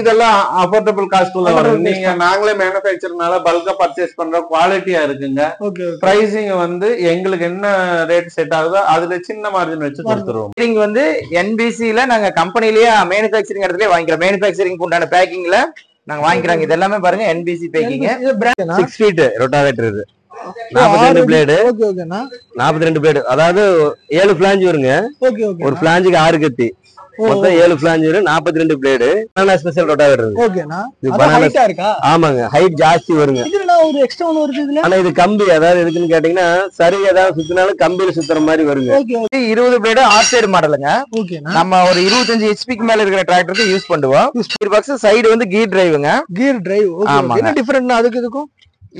இதெல்லாம் affordable காஸ்ட்ல Affordable வரும். நீங்க நாங்களே மேனுஃபேக்சர்னால பல்கா பர்ச்சேஸ் பண்றோம் குவாலிட்டியா இருக்குங்க. பிரைசிங் வந்து எங்களுக்கு என்ன ரேட் செட் ஆகுதோ அதுல சின்ன மார்ஜின் வச்சு கொடுத்துருவோம். பேக்கிங் வந்து என்பிசில நாங்க கம்பெனிலேயே மேனுஃபேக்சரிங் இடத்துல வாங்கிக்கிறோம். மேனுஃபேக்சரிங் உண்டான பேக்கிங்ல நாங்க வாங்கிக்கிறாங்க. இது எல்லாமே பாருங்க NBC packing six feet rotavator இது நாற்பத்தி ரெண்டு பிளேடு நாற்பத்தி ரெண்டு பிளேடு அதாவது ஏழு பிளாஞ்ச் வருங்க. ஒரு பிளாஞ்சுக்கு ஆறு கத்தி. மொத்தம் ஏழு பிளாஞ்ச் வரும் நாற்பத்தி ரெண்டு பிளேடு பனானா ஸ்பெஷல் ரொட்டாவேட்டர் இருக்கு? ஆமாங்க. ஹைட் ஜாஸ்தி வருங்க. ஆனா இது கம்பி அதாவது எதுக்குன்னு கேட்டீங்கன்னா சரி ஏதாவது சுத்தினாலும் கம்பியில சுத்துற மாதிரி வருங்க. இருபது பிளேடு ஆர்ட் சைடு மாடலுங்க நம்ம ஒரு இருபத்தஞ்சு ஹெச்பிக்கு மேல இருக்கிற டிராக்டருக்கு யூஸ் பண்ணுவோம். கீர் பாக்ஸ் சைடு வந்து கீர் டிரைவுங்க கியர் டிரைவ் ஆமாங்க. என்ன டிஃபரெண்ட் அதுக்கு இதுக்கும்?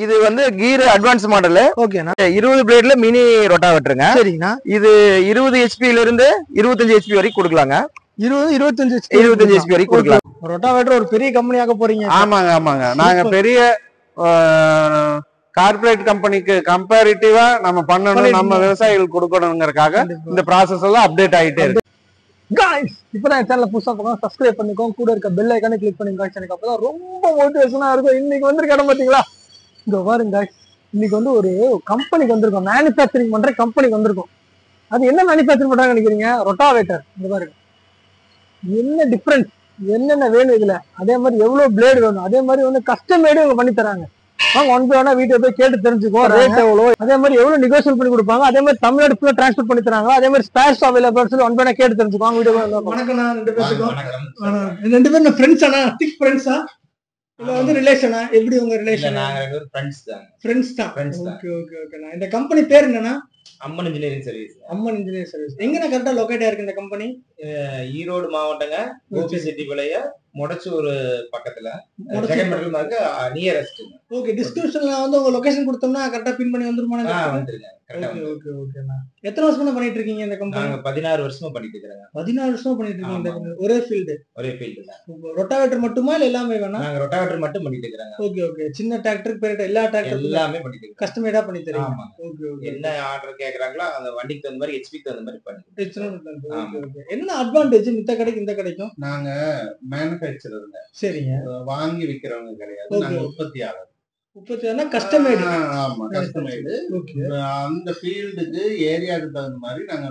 இது வந்து கீர் அட்வான்ஸ் மாடல் ஓகேண்ணா இருபது பிளேட்ல மினி ரொட்டாவேட்டருங்க சரிங்கண்ணா. இது இருபது ஹெச்பில இருந்து இருபத்தஞ்சு ஹெச்பி வரைக்கும் கொடுக்கலாங்க. இருபது இருபத்தஞ்சு இருபத்தஞ்சு ஹெச்பி வரைக்கும் கொடுக்கலாம். ரொட்டாவேட்டர் ஒரு பெரிய கம்பெனியாக போறீங்க. ஆமாங்க ஆமாங்க. நாங்க பெரிய கார்ப்பரேட் கம்பெனிக்கு கம்பேரிட்டிவா நம்ம பண்ணணும் நம்ம விவசாயிகளுக்கு கொடுக்கணுங்கிறதுக்காக இந்த ப்ராசஸ் எல்லாம் அப்டேட் ஆயிட்டே இருக்கு. காய்ஸ் இப்பதான் சேனல் புதுசா போனா சப்ஸ்கிரைப் பண்ணிக்கோங்க கூட இருக்க பெல் ஐக்கானே கிளிக் பண்ணி காய்ச்சி எனக்கு அப்பதான் ரொம்ப மோட்டிவேஷனா இருக்கும். இன்னைக்கு வந்திருக்க இடம் பாத்தீங்களா? இங்க பாருங்க. இன்னைக்கு வந்து ஒரு கம்பெனிக்கு வந்திருக்கோம். மேனுஃபேக்சரிங் பண்ற கம்பெனிக்கு வந்திருக்கோம். அது என்ன மேனுஃபேக்சரிங் பண்றாங்க நினைக்கிறீங்க? ரொட்டாவேட்டர் இந்த பாருங்க. என்ன டிஃபரன்ஸ் என்னென்ன வேணும் இதுல? அதே மாதிரி எவ்வளவு பிளேடு வேணும்? அதே மாதிரி வந்து கஸ்டம் மேடு இவங்க பண்ணி தராங்க. வாங்க ஒன் பை ஒன்னா வீட்டை போய் கேட்டு தெரிஞ்சுக்கோ ரேட் எவ்வளோ அதே மாதிரி எவ்வளவு நெகோசியேட் பண்ணி கொடுப்பாங்க? அதே மாதிரி தமிழ்நாடு ஃபுல்லா டிரான்ஸ்போர்ட் பண்ணி தராங்க. அதே மாதிரி ஸ்பேர்ஸ் அவைலபிள் சொல்லி ஒன் பை கேட்டு தெரிஞ்சுக்கோ வீடியோ வணக்கம்ண்ணா ரெண்டு பேருக்கும். ரெண்டு பேரும் ஃப்ரெண்ட்ஸ் அண்ணா திக் ஃப்ரெண்ட்ஸா இல்ல வந்து ரிலேஷனா எப்படி உங்க ரிலேஷன் நாங்க ரெண்டு பேரும் ஃப்ரெண்ட்ஸ் தான். ஃப்ரெண்ட்ஸ் தான். ஓகே ஓகே ஓகேண்ணா இந்த கம்பெனி பேர் என்னன்னா Amman engineering service Amman engineer service எங்கண்ணா கரெக்டா லொகேட் ஆயிருக்கு இந்த கம்பெனி ஈரோடு மாவட்டங்க கோபி செட்டிப்பாளைய முடச்சூர் பக்கத்துல. ஜெகன்மெண்டல் மார்க்கு நியரஸ்ட் ஓகே டிஸ்கிரிப்ஷன்ல வந்து உங்க லொகேஷன் கொடுத்தோம்னா கரெக்டா பின் பண்ணி வந்துருமா ஆ வந்துருங்க. ஓகே ஓகே ஓகேண்ணா எத்தனை வருஷமா பண்ணிட்டு இருக்கீங்க இந்த கம்பெனி நாங்க பதினாறு வருஷமா பண்ணிட்டு இருக்கிறோங்க. பதினாறு வருஷமா பண்ணிட்டு இருக்கீங்க. ஒரே ஃபீல்டு ஒரே ஃபீல்டு தான். ரொட்டாவேட்டர் மட்டுமா இல்ல எல்லாமே வேணா? நாங்க ரொட்டாவேட்டர் மட்டும் பண்ணிட்டு இருக்கிறோங்க. ஓகே ஓகே சின்ன டிராக்டர் பெரிய எல்லா டிராக்டர் எல்லாமே பண்ணிட்டு இருக்கோம் கஸ்டமேடா பண்ணி தரீங்க. ஓகே ஓகே என்ன ஆர்டர் கேக்குறாங்களோ அந்த வண்டிக்கு தகுந்த மாதிரி ஹெச்பிக்கு தகுந்த மாதிரி பண்ணி என்ன அட்வான்டேஜ் இந்த கடைக்கு இந்த கிடைக்கும்? நாங்க மேனுபேக்சரருங்க சரிங்க. வாங்கி விக்கிறவங்க கிடையாது. Okay. நாங்க உற்பத்தியாளர். ஆறுனா கஸ்டமேடு. ஆமா கஸ்டமைடு. ஓகே. அந்த ஃபீல்டுக்கு ஏரியாவுக்கு தகுந்த மாதிரி நாங்க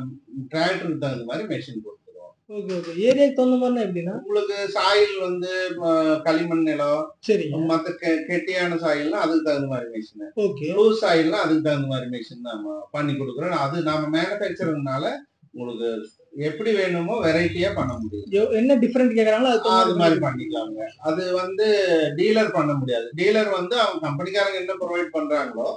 டிராக்டருக்கு தகுந்த மாதிரி மெஷின் கொடுத்துருவோம். Okay okay. ஏரியாக்கு தகுந்த மாதிரினா எப்படின்னா? உங்களுக்கு சாயில் வந்து களிமண் நிலம் மத்த கெ- கெட்டியான சாயில்னா அதுக்கு தகுந்த மாதிரி மிஷின் ஓகே. லூஸ் சாயில்னா அதுக்கு தகுந்த மாதிரி மிஷின் நம்ம பண்ணி கொடுக்குறோம். அது நாம மேனுஃபேக்சரிங்னால உங்களுக்கு எப்படி வேணுமோ வெரைட்டியா பண்ண முடியும். என்ன டிஃபரெண்ட் கேக்குறாங்களோ அது மாதிரி பண்ணிக்கலாங்க. அது வந்து டீலர் பண்ண முடியாது. டீலர் வந்து அவங்க கம்பெனிக்காரங்க என்ன ப்ரொவைட் பண்றாங்களோ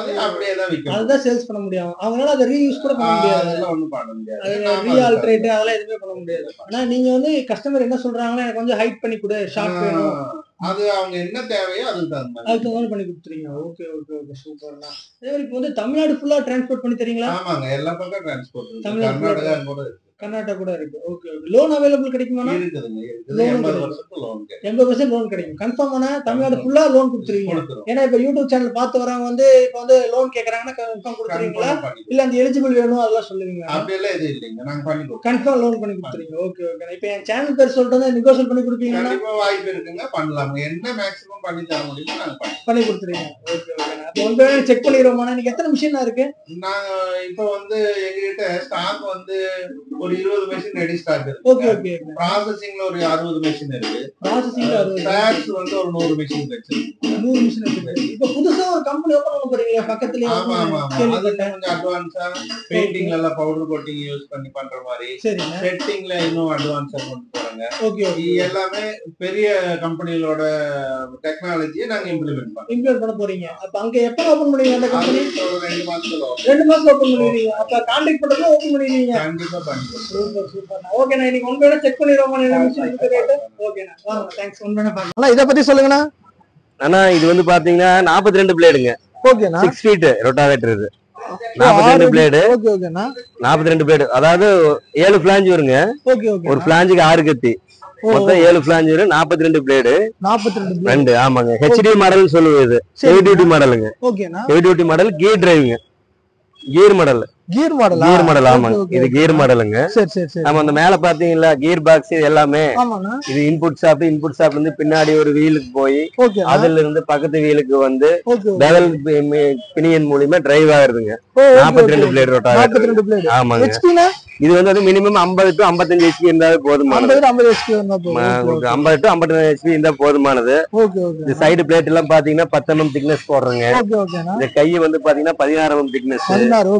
அதை அப்படியே தான் விற்கணும் அதுதான் சேல்ஸ் பண்ண முடியும். அவங்களால அதை ரீயூஸ் கூட பண்ண முடியாது. அதெல்லாம் ஒண்ணும் பண்ண முடியாது. ரீஆல்ட்ரேட் அதெல்லாம் எதுவுமே பண்ண முடியாது. ஆனா நீங்க வந்து கஸ்டமர் என்ன சொல்றாங்கன்னா எனக்கு கொஞ்சம் ஹைட் பண்ணி கொடு. ஷார்ட் வேணும். அது அவங்க என்ன தேவையோ அதுக்கு தகுந்த மாதிரி. அதுக்கு தகுந்த பண்ணி கொடுத்துறீங்க. ஓகே ஓகே ஓகே சூப்பர்ண்ணா அதே மாதிரி இப்போ வந்து தமிழ்நாடு ஃபுல்லா டிரான்ஸ்போர்ட் பண்ணி தரீங்களா? ஆமாங்க எல்லா பக்கம் டிரான்ஸ்போர்ட் கர்நாடகா கூட கர்நாடகா கூட இருக்கு. ஓகே ஓகே லோன் அவைலபிள் கிடைக்குமாண்ணா? இருக்குதுங்க எண்பது கிடைக்கும். பர்சன்ட் லோன் கிடைக்கும். கன்ஃபார்ம் ஆனா தமிழ்நாடு ஃபுல்லா லோன் கொடுத்துருவீங்க. ஏன்னா இப்ப யூடியூப் சேனல் பார்த்து வரவங்க வந்து இப்ப வந்து லோன் கேக்குறாங்கன்னா கன்ஃபார்ம் கொடுத்துருவீங்களா? இல்ல அந்த எலிஜிபிள் வேணும் அதெல்லாம் சொல்லுவீங்க அப்படியெல்லாம் எதுவும் இல்லைங்க. நாங்க பண்ணி கன்ஃபார்ம் லோன் பண்ணி கொடுத்துருவீங்க. ஓகே ஓகே இப்ப என் சேனல் பேர் சொல்லிட்டு வந்து நெகோசியேட் பண்ணி கொடுப்பீங்கன்னா வாய்ப்பு இருக்குங்க. பண்ணலாம் என்ன மேக்ஸிமம் பண்ணி தர முடியுமோ நாங்க பண்ணி கொடுத்துருவீங்க ஓகே ஓகே. வந்து செக் பண்ணிடுவோமா? நீங்க எத்தனை மிஷின் இருக்கு? நாங்க இப்ப வந்து எங்ககிட்ட ஸ்டாக் வந்து ஒரு இருபது மெஷின் ரெடி ஸ்டாக் ஓகே இருக்கு ஓகே. ப்ராசஸிங்ல ஒரு அறுபது மெஷின் இருக்கு. ப்ராசஸிங்ல அறுபது ஸ்டாக்ஸ் வந்து ஒரு நூறு மெஷின் வச்சிருக்கு நூறு மிஷின் இருக்கு. இப்ப புதுசா ஒரு கம்பெனி ஓபன் பண்ண போறீங்களா பக்கத்துலயே ஆமா ஆமா. அதுக்கு கொஞ்சம் அட்வான்ஸா பெயிண்டிங்ல எல்லாம் பவுடர் கோட்டிங் யூஸ் பண்ணி பண்ற மாதிரி செட்டிங்ல இன்னும் அட்வான்ஸா கொண்டு போறாங்க. Okay okay. எல்லாமே பெரிய கம்பெனிகளோட டெக்னாலஜியை நாங்க இம்ப்ளிமெண்ட் பண்றோம். இம்ப்ளிமெண்ட் பண்ண போறீங்க. அப்ப அங்க எப்ப ஓபன் பண்ணுவீங்க அந்த கம்பெனி ரெண்டு மாசத்துல. ரெண்டு மாசம் ஓபன் பண்ணுவீங்க. அப்ப கான்டாக்ட் பண்றதுல ஓபன் பண்ணுவீங்க கண்டிப்பா பண்ணிடுவோம் சூப்பர் சூப்பர். ஓகேண்ணா இன்னைக்கு ஒன் செக் பண்ணிடுவோமா ஓகேண்ணா வாங்க தேங்க்ஸ் ஒன் இத பத்தி சொல்லுங்கண்ணா. ஆனா இது வந்து பாத்தீங்கன்னா நாற்பத்தி ரெண்டு பிளேடுங்க ஓகேண்ணா சிக்ஸ் ஃபீட் ரொட்டாவேட்டர் இது. நாற்பத்தி ரெண்டு பிளேடு ஓகே ஓகேண்ணா நாற்பத்தி ரெண்டு பிளேடு அதாவது ஏழு பிளாஞ்ச் வருங்க. ஓகே ஓகே ஒரு பிளாஞ்சுக்கு ஆறு கத்தி. மொத்தம் ஏழு பிளாஞ்ச் நாற்பத்தி ரெண்டு பிளேடு நாற்பத்தி ரெண்டு ரெண்டு ஆமாங்க ஹெச்டி மாடல் சொல்லுவது இது. ஹெவி டியூட்டி மாடலுங்க ஹெவி டியூட்டி மாடல் கியர் டிரைவுங்க கியர் மாடல் கீர் மாடலா கீர் மாடல் ஆமாங்க இது. கீர் மாடலுங்க சரி சரி சரி. நம்ம அந்த மேல பாத்தீங்களா கீர் பாக்ஸ் இது எல்லாமே? இது இன்புட் ஷாப் இன்புட் ஷாப்ல இருந்து பின்னாடி ஒரு வீலுக்கு போய் அதுல இருந்து பக்கத்து வீலுக்கு வந்து பெவல் பினியன் மூலியமா டிரைவ் ஆகுதுங்க. நாற்பத்தி ரெண்டு பிளேட் ரோட்டா ஆமாங்க. இது வந்து வந்து மினிமம் ஐம்பது டு ஐம்பத்தஞ்சு ஹெச்பி இருந்தாலே போதுமானது. ஐம்பது டு ஐம்பத்தஞ்சு ஹெச்பி இருந்தா போதுமானது. இந்த சைடு பிளேட் எல்லாம் பாத்தீங்கன்னா பத்து எம்எம் திக்னஸ் போடுறோங்க. இந்த கை வந்து பாத்தீங்கன்னா பதினாறு எம்எம் திக்னஸ் பதினாறு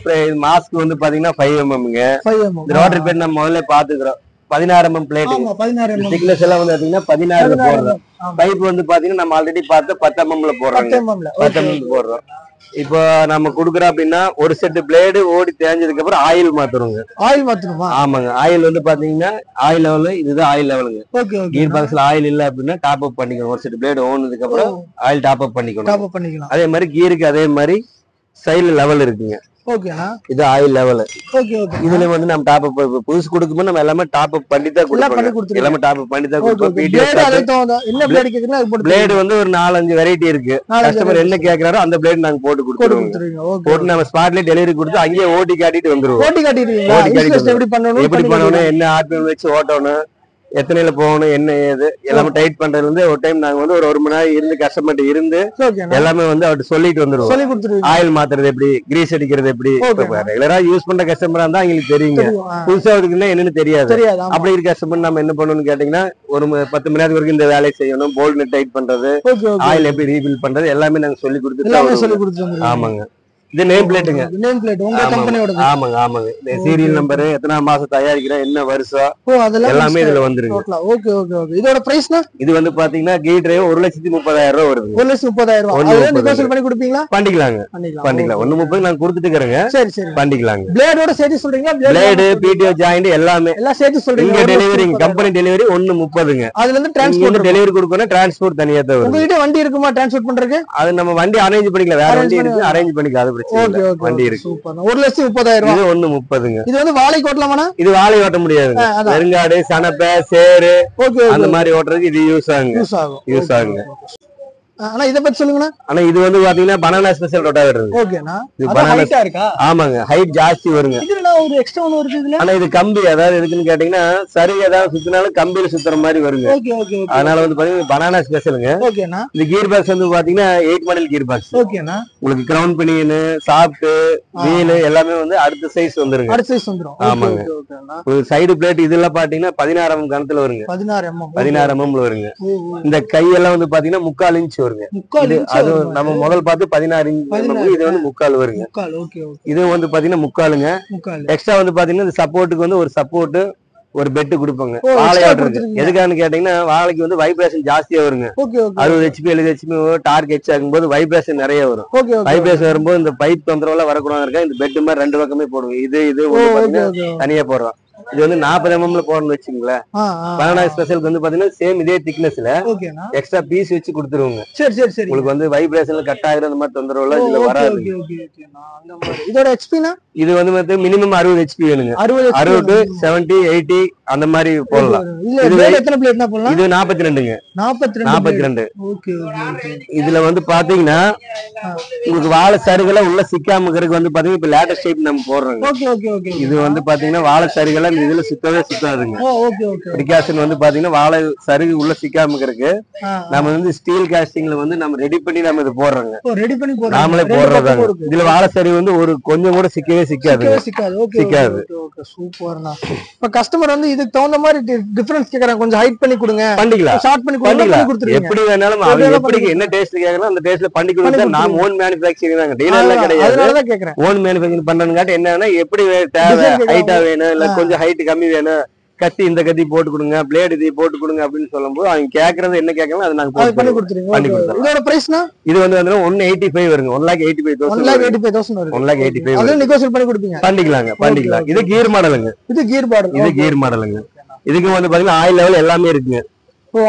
இந்த மாஸ்க் வந்து பாத்தீங்கன்னா ஃபைவ் எம்எம்ங்க ரோட்டரி பிளேட் நம்ம முதல்ல பாத்துக்கிறோம். பதினாறு எம்எம் பிளேட் பதினாறு திக்னஸ் எல்லாம் வந்து பாத்தீங்கன்னா பதினாறு போடுறோம். பைப் வந்து பாத்தீங்கன்னா நம்ம ஆல்ரெடி பார்த்து பத்து எம்எம்ல எம்எம்ல பத்து எம்எம் போடுறோம். இப்போ நம்ம குடுக்குறோம் அப்படின்னா ஒரு செட்டு பிளேடு ஓடி தேஞ்சதுக்கு அப்புறம் ஆயில் மாத்துறோங்க. ஆயில் மாத்தணுமா? ஆமாங்க. ஆயில் வந்து பாத்தீங்கன்னா ஆயில் லெவல் இதுதான் ஆயில் லெவலுங்க கீர் பாக்ஸ்ல ஆயில் இல்ல அப்படின்னா டாப் அப் பண்ணிக்கணும். ஒரு செட் பிளேடு ஓடுனதுக்கு அப்புறம் ஆயில் டாப் அப் பண்ணிக்கணும். டாப் அப் பண்ணிக்கலாம். அதே மாதிரி கீருக்கு அதே மாதிரி சைடுல லெவல் இருக்குங்க. இது ஆயில் லெவல் ஓகே ஓகே இதுல வந்து நம்ம டாப் அப் புதுசு கொடுக்கும்போது நம்ம எல்லாமே டாப் அப் பண்ணி தான் கொடுப்போம். எல்லாமே டாப் அப் பண்ணி தான் கொடுப்போம். பிளேடு வந்து ஒரு நாலஞ்சு வெரைட்டி இருக்கு. கஸ்டமர் என்ன கேக்குறாரோ அந்த பிளேட் நாங்க போட்டு கொடுத்துருவோம். போட்டு நம்ம ஸ்பாட்ல டெலிவரி கொடுத்து அங்கேயே ஓட்டி காட்டிட்டு வந்துருவோம். ஓட்டி காட்டிட்டு இன்ஸ்டன்ட் எப்படி பண்ணணும்? எப்படி பண்ணணும்? என்ன ஆர்பிஎம் வச்சு ஓட்டணும்? எத்தனைல போகணும் என்ன ஏது எல்லாமே டைட் பண்றதுல இருந்து ஒரு டைம் நாங்க வந்து ஒரு ஒரு மணி நேரம் இருந்து கஸ்டமர்ட்ட இருந்து எல்லாமே வந்து அவர்கிட்ட சொல்லிட்டு வந்துருவோம். சொல்லி கொடுத்துருவீங்க. ஆயில் மாத்துறது எப்படி கிரீஸ் அடிக்கிறது எப்படி. ரெகுலரா யூஸ் பண்ற கஸ்டமரா இருந்தா எங்களுக்கு தெரியுங்க. புதுசா இருக்குன்னா என்னன்னு தெரியாது. அப்படி இருக்க கஸ்டமர் நம்ம என்ன பண்ணணும்னு கேட்டீங்கன்னா ஒரு பத்து மணி நேரத்துக்கு வரைக்கும் இந்த வேலையை செய்யணும் போல்ட் டைட் பண்றது ஆயில் எப்படி ரீஃபில் பண்றது எல்லாமே நாங்க சொல்லி கொடுத்துட்டு ஆமாங்க. இது நேம் பிளேட்டுங்க நேம் பிளேட் உங்க. கம்பெனியோட ஆமாங்க ஆமாங்க. இந்த சீரியல் நம்பர் எத்தனை மாசம் தயாரிக்கிறோம் என்ன வருஷம் ஓ அதெல்லாம் எல்லாமே இதுல வந்துருங்க. டோட்டலா ஓகே ஓகே ஓகே இதோட பிரைஸ்னா இது வந்து பாத்தீங்கன்னா கீ டிரைவ் ஒரு லட்சத்தி முப்பதாயிரம் ரூபாய் வருது ஒரு லட்சம் முப்பதாயிரம் ரூபாய் அதுல பண்ணி கொடுப்பீங்களா? பண்ணிக்கலாங்க. பண்ணிக்கலாம். ஒண்ணு முப்பது நாங்க கொடுத்துட்டு இருக்கிறோங்க சரி சரி. பண்ணிக்கலாங்க. பிளேடோட சேர்த்து சொல்றீங்களா? பிளேடு பிடிஓ ஜாயிண்ட் எல்லாமே. எல்லாம் சேர்த்து சொல்றீங்க டெலிவரி. கம்பெனி டெலிவரி ஒண்ணு முப்பதுங்க. அதுல இருந்து டிரான்ஸ்போர்ட் டெலிவரி கொடுக்கணும் டிரான்ஸ்போர்ட் தனியா தான் வரும். உங்ககிட்ட வண்டி இருக்குமா டிரான்ஸ்போர்ட் பண்றதுக்கு? அது நம்ம வண்டி அரேஞ்ச் பண்ணிக்கலாம். வேற வண்டி இருக்கு அரேஞ்ச் பண்ணிக்கலாம். அது வண்டி இருக்கு. ஒரு லட்சம் முப்பதாயிரம் இது ஒண்ணு முப்பதுங்க. இது வந்து வாழை கோட்டலாமாண்ணா இது வாழை ஓட்ட அதான். வெறுங்காடு சனப்பை சேரு அந்த மாதிரி ஓட்டுறதுக்கு இது யூஸ் ஆகுங்க. யூஸ் ஆகுங்க. ஆனா இத பத்தி சொல்லுங்கண்ணா. ஆனா இது வந்து பாத்தீங்கன்னா பனானா ஸ்பெஷல் ரொட்டாவேட்டர் இருக்கு ஓகேண்ணா இது இருக்கா? ஆமாங்க. ஹைட் ஜாஸ்தி வருங்க. ஒரு எக்ஸ்ட்ரா ஒன்று வருது ஆனா இது கம்பி அதாவது எதுக்குன்னு கேட்டீங்கன்னா சரி ஏதாவது சுத்தினாலும் கம்பியில சுத்துற மாதிரி வருங்க. ஓகே ஓகே அதனால வந்து பாத்தீங்கன்னா பனானா ஸ்பெஷலுங்க ஓகேண்ணா இந்த கீர் பாக்ஸ் வந்து பாத்தீங்கன்னா எயிட் மாடல் கீர் பாக்ஸ் ஓகேண்ணா உங்களுக்கு கிரவுண்ட் பினியனு சாப்ட் வீலு எல்லாமே வந்து அடுத்த சைஸ் வந்துருங்க. அடுத்த சைஸ் வந்துரும். ஆமாங்க. ஒரு சைடு பிளேட் இதெல்லாம் பாத்தீங்கன்னா பதினாறாம் கணத்துல வருங்க. பதினாறு எம்எம் பதினாறு எம்எம்ல வருங்க. இந்த கையெல்லாம் வந்து பாத்தீங்கன்னா முக்கால் இன்ச் வருங்க. அது? நம்ம முதல் பார்த்து பதினாறு இன்ச் பதினாறு. MM, இது வந்து முக்கால் வருங்க. ஓகே இது வந்து பாத்தீங்கன்னா முக்காலுங்க. முக்கால். எக்ஸ்ட்ரா வந்து பாத்தீங்கன்னா இந்த சப்போர்ட்டுக்கு வந்து ஒரு சப்போர்ட் ஒரு பெட் கொடுப்பாங்க. வாழையாட்டு இருக்கு. எதுக்கான்னு கேட்டீங்கன்னா வாழைக்கு வந்து வைப்ரேஷன் ஜாஸ்தியா வருங்க. அறுபது ஹெச்பி எழுபது ஹெச்பி டார்க் ஹெச் ஆகும்போது வைப்ரேஷன் நிறைய வரும். வைப்ரேஷன் வரும்போது இந்த பைப் தொந்தரவுல வரக்கூடாது இருக்கா? இந்த பெட் மாதிரி ரெண்டு பக்கமே போடுவோம். இது இது தனியா போடுறோம். இது வந்து நாற்பது எம்எம்ல போடணும்னு வச்சுங்களேன் பனானா ஸ்பெஷலுக்கு வந்து பாத்தீங்கன்னா சேம் இதே திக்னஸ்ல எக்ஸ்ட்ரா பீஸ் வச்சு கொடுத்துருவோங்க. சரி சரி சரி. உங்களுக்கு வந்து வைப்ரேஷன்ல கட் ஆகுற அந்த மாதிரி தொந்தரவு எல்லாம் இதுல வராது. இதோட ஹெச்பினா இது வந்து மினிமம் அறுபது ஹெச்பி வேணுங்க. அறுபது அறுபது செவன்டி எயிட்டி அந்த மாதிரி போடலாம். இது நாற்பத்தி ரெண்டுங்க நாற்பத்தி ரெண்டு நாற்பத்தி இதுல வந்து பாத்தீங்கன்னா. உங்களுக்கு வாழை சருகளை உள்ள சிக்காம இருக்கிறதுக்கு வந்து பாத்தீங்கன்னா இப்ப லேட்டஸ்ட் டைப் நம்ம போடுறோங்க. இது வந்து பாத்தீங்கன்னா வாழை சருகளை இந்த இதுல சுத்தவே சுத்தாதுங்க. பிரிகாஷன் வந்து பாத்தீங்கன்னா வாழை சருகு உள்ள சிக்காம இருக்கிறதுக்கு நம்ம வந்து ஸ்டீல் காஸ்டிங்ல வந்து நம்ம ரெடி பண்ணி நம்ம இது போடுறோங்க. நாமளே போடுறதாங்க. இதுல வாழை சருகு வந்து ஒரு கொஞ்சம் கூட சிக்கவே சிக்காது. சிக்காது. சூப்பர்ண்ணா. இப்ப கஸ்டமர் வந்து இதுக்கு தகுந்த மாதிரி டிஃபரன்ஸ் கேக்குறாங்க கொஞ்சம் ஹைட் பண்ணி கொடுங்க. பண்ணிக்கலாம். ஷார்ட் பண்ணி கொடுங்க. எப்படி வேணாலும் எப்படி அவங்க எப்படி என்ன டேஸ்ட் கேட்கணும் அந்த டேஸ்ட்ல பண்ணி நாம் கொடுத்துருவீங்க. ஓன் மேனுஃபேக்சரிங் தாங்க. டீலர்லாம் கிடையாது. கேக்குறேன். ஓன் மேனுஃபேக்சரிங் பண்றதுங்காட்டி என்னன்னா எப்படி தேவை? கேக்குறாங்க. ஹைட்டா வேணும்? இல்ல. கொஞ்சம் ஹைட் கம்மி வேணும்? கத்தி இந்த கத்தி போட்டு கொடுங்க பிளேட் இது போட்டு கொடுங்க அப்படின்னு சொல்லும்போது அவங்க கேக்குறது என்ன கேட்கலாம் அது நாங்க பண்ணி. கொடுத்துருவீங்க. பண்ணி. கொடுத்துடலாம். இதோட பிரைஸ்னா இது வந்து வந்து ஒன் எயிட்டி ஃபைவ் வருங்க. One lakh eighty five one lakh thousand eighty five thousand வருது. ஒன் லேக் எயிட்டி ஃபைவ் அதுவும் நெகோசியேட் பண்ணி கொடுப்பீங்க. பண்ணிக்கலாங்க பண்ணிக்கலாம். இது கீர் மாடலுங்க இது கீர் பாடல் இது கீர் மாடலுங்க இதுக்கு வந்து பாத்தீங்கன்னா ஆயில் லெவல் எல்லாமே இருக்குங்க.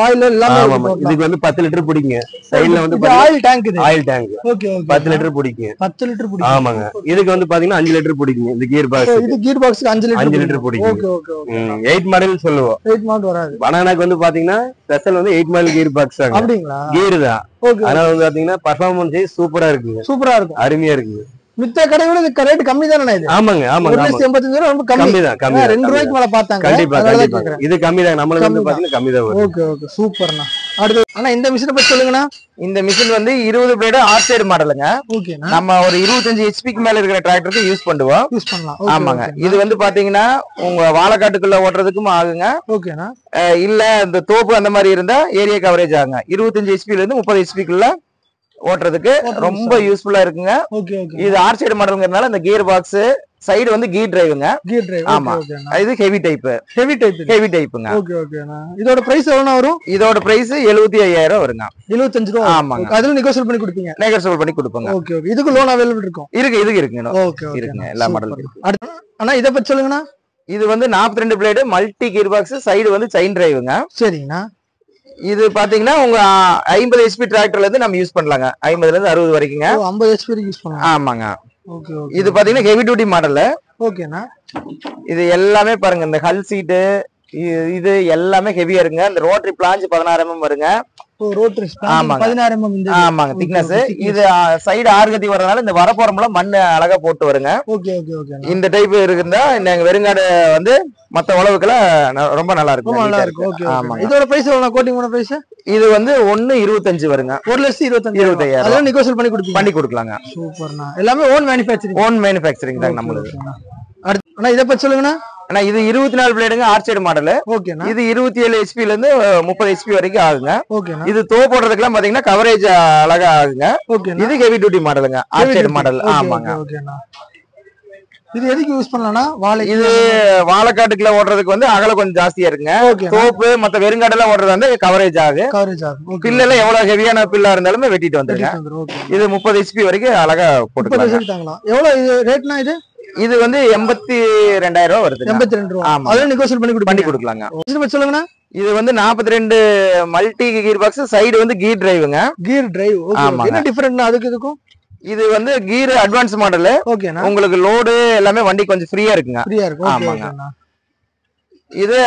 ஆயில் எல்லாமே இருக்கு. இதுக்கு வந்து பத்து லிட்டர் பிடிக்குங்க சைடுல வந்து ஆயில் டேங்க் இது. ஆயில் டேங்க் ஓகே ஓகே பத்து லிட்டர் பிடிக்குங்க பத்து லிட்டர் பிடிக்கும் ஆமாங்க. இதுக்கு வந்து பாத்தீங்கன்னா அஞ்சு லிட்டர் பிடிக்குங்க இந்த So, பாக்ஸ் இது கீர் பாக்ஸ்க்கு அஞ்சு லிட்டர் அஞ்சு லிட்டர் பிடிக்கும் okay okay okay eight model சொல்லுவோம். எயிட் மவுண்ட் வராது. பனானாக்கு வந்து பாத்தீங்கன்னா ஸ்பெஷல் வந்து எயிட் மாடல் கீர் பாக்ஸ் தாங்க. அப்படிங்களா? கீர் தான். அதனால வந்து பாத்தீங்கன்னா பர்ஃபார்மன்ஸ் சூப்பரா இருக்குங்க. சூப்பரா இருக்கும். அருமையா இருக்குங்க. மித்த கடை விட இது ரேட் கம்மி தானே இது? ஆமாங்க ஒரு ஆமாங்க. ஆமாங்க லட்சத்தி எண்பத்தஞ்சு ரூபா ரொம்ப கம்மி. தான் கம்மி ரெண்டு ரூபாய்க்கு. மேல பார்த்தாங்க. கண்டிப்பா கண்டிப்பா. இது கம்மி தான் நம்மளுக்கு வந்து. பாத்தீங்கன்னா கம்மி தான் ஓகே ஓகே. சூப்பர்ண்ணா. அடுத்து அண்ணா இந்த மிஷினை பத்தி சொல்லுங்கண்ணா. இந்த மிஷின் வந்து இருபது பிளேடு ஆர்ட் சைடு மாடலுங்க நம்ம ஒரு இருபத்தஞ்சு ஹெச்பிக்கு மேல இருக்கிற டிராக்டருக்கு யூஸ் பண்ணுவோம். யூஸ் பண்ணலாம். ஆமாங்க. இது வந்து பாத்தீங்கன்னா உங்க வாழைக்காட்டுக்குள்ள ஓட்டுறதுக்கும் ஆகுங்க. ஓகேண்ணா. இல்ல இந்த தோப்பு அந்த மாதிரி இருந்தா ஏரியா கவரேஜ் ஆகுங்க. இருபத்தஞ்சு ஹெச்பில இருந்து முப்பது ஹெச்பிக்குள்ள ஓட்டுறதுக்கு ரொம்ப யூஸ்ஃபுல்லா இருக்குங்க. ஓகே ஓகே இது ஆர்ட் சைடு மாடலுங்கிறதுனால இந்த கியர் பாக்ஸ் சைடு வந்து கீர் டிரைவுங்க கியர் டிரைவ் ஆமா. ஓகே இது heavy type heavy type heavy டைப்புங்க okay ஓகேண்ணா இதோட பிரைஸ் எவ்வளவு வரும்? இதோட பிரைஸ் எழுபத்தி ஐயாயிரம் வருங்க. எழுபத்தஞ்சு ரூபா ஆமாங்க. அதுல நெகோசியேட் பண்ணி கொடுப்பீங்க? நெகர்சோல் பண்ணி கொடுப்போங்க. ஓகே ஓகே இதுக்கு லோன் அவைலபிள் இருக்கும்? இருக்கு இதுக்கு இருக்குங்க ஓகே ஓகே இருக்குங்க எல்லா மாடலும் இருக்கு. அண்ணா இதை பத்தி சொல்லுங்கண்ணா. இது வந்து 42 ரெண்டு blade multi gear box side வந்து செயின் டிரைவுங்க சரிங்கண்ணா. இது பாத்தீங்கன்னா உங்க ஐம்பது ஹெச்பி டிராக்டர்ல இருந்து நம்ம யூஸ் பண்ணலாங்க. ஐம்பதுல இருந்து அறுபது வரைக்குங்க. ஐம்பது ஹெச்பி யூஸ் பண்ணலாம். ஆமாங்க. இது பாத்தீங்கன்னா ஹெவி டியூட்டி மாடல் ஓகேண்ணா. இது எல்லாமே பாருங்க இந்த ஹல் சீட்டு இது எல்லாமே ஹெவியா இருக்குங்க இந்த ரோட்டரி பிளாஞ்ச் பதினாறு எம்எம் வருங்க. ரோட்டரி. பதினாறு எம்எம் ஆமாங்க. திக்னஸ். இது சைடு ஆறுகத்தி வர்றதுனால இந்த வரப்போறமெல்லாம் மண் அழகா போட்டு வருங்க. ஓகே ஓகே ஓகே இந்த டைப் இருந்தா நாங்க வெறுங்காடு வந்து மத்த உழவுக்கெல்லாம் ந- ரொம்ப நல்லா இருக்கும். நல்லா neat ஆ இருக்கு. ஓகே ஓகே ஆமாங்க. இதோட பிரைஸ் எவ்வளவு கோட்டிங் பிரைஸ் இது வந்து ஒண்ணு இருபத்தஞ்சு வருங்க. ஒரு லட்சத்தி இருபத்தஞ்சு இருபத்தையாயிரம் அதெல்லாம் பண்ணி பண்ணி கொடுக்கலாங்க. சூப்பர்ண்ணா எல்லாமே ஓன் மேனுஃபேக்சரிங் ஓன் மேனுஃபேக்சரிங் தாங்க நம்மளுது. அண்ணா இதை பத்தி சொல்லுங்கண்ணா. ஆனா இது இருபத்தி நாலு பிளேடுங்க ஆர்ச்சைடு மாடல் ஓகேண்ணா இது இருபத்தி ஏழு ஹெச்பில இருந்து முப்பது ஹெச்பி வரைக்கும் ஆகுங்க. ஓகேண்ணா இது தோ போடுறதுக்குலாம் பாத்தீங்கன்னா கவரேஜ் அழகா ஆகுங்க. ஓகேண்ணா இது ஹெவி டியூட்டி மாடலுங்க ஆர்ச்சைடு மாடல் ஆமாங்க. ஓகேண்ணா இது எதுக்கு யூஸ் பண்ணலாம்னா வாழை இது வாழைக்காட்டுக்குள்ள ஓடுறதுக்கு வந்து அகலம் கொஞ்சம் ஜாஸ்தியா இருக்குங்க. ஓகே தோப்பு மத்த வெறுங்காடெல்லாம் ஓடுறது வந்து கவரேஜ் ஆகு. கவரேஜ் ஆகும் ஓகே பில்லெல்லாம் எவ்வளவு ஹெவியான பில்லா இருந்தாலுமே வெட்டிட்டு வந்துருங்க. ஓகே இது முப்பது ஹெச்பி வரைக்கும் அழகா போட்டுக்கலாம் எவ்வளவு இது ரேட்னா இது? இது வந்து எண்பத்தி ரெண்டாயிரம் ரூபாய் வருது எண்பத்தி ரெண்டு ரூபா. ஆமா. அதெல்லாம் நெகோசியேட் பண்ணி பண்ணி கொடுக்கலாங்க. சொல்லுங்கண்ணா? இது வந்து 42 ரெண்டு மல்டி கீர் பாக்ஸ் சைடு வந்து கீர் டிரைவுங்க கியர் டிரைவ். என்ன டிஃபரெண்ட் அதுக்கு இதுக்கும்? இது வந்து கீர் அட்வான்ஸ் மாடல் ஓகேண்ணா. உங்களுக்கு லோடு எல்லாமே வண்டி கொஞ்சம் ஃப்ரீயா இருக்குங்க. ஃப்ரீயா இருக்கும் ஆமாங்க. இது